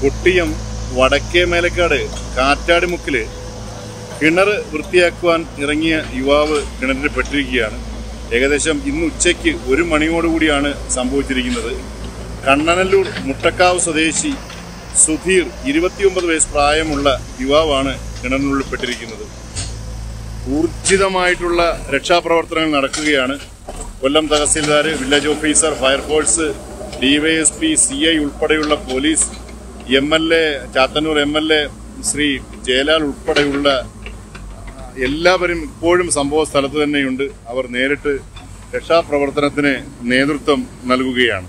കൊട്ടിയം വടക്കേ മേലക്കാട് കാറ്റാടിമുക്കിൽ കിണർ വൃത്തിയാക്കുവാൻ ഇറങ്ങിയ യുവാവ് കിണറിൽ പെട്ടിരിക്കുകയാണ്. ഏകദേശം ഇന്ന് ഉച്ചയ്ക്ക് ഒരു മണിയോടുകൂടിയാണ് സംഭവിച്ചിരിക്കുന്നത്. കണ്ണനല്ലൂർ മുട്ടക്കാവ് സ്വദേശി സുധീർ ഇരുപത്തിയൊമ്പത് വയസ്സ് പ്രായമുള്ള യുവാവാണ് കിണറിനുള്ളിൽ പെട്ടിരിക്കുന്നത്. ഊർജിതമായിട്ടുള്ള രക്ഷാപ്രവർത്തനങ്ങൾ നടക്കുകയാണ്. Kollam tahsildar village officer fire force DYSP C I ഉൾപ്പെടെയുള്ള police M L A Chathannoor M L A Sree Jayalal ഉൾപ്പെടെയുള്ള എല്ലാവരും ഇപ്പോഴും സംഭവ സ്ഥലത്ത് തന്നെയുണ്ട്. അവർ നേരിട്ട് രക്ഷാപ്രവർത്തനത്തിന് നേതൃത്വം നൽകുകയാണ്.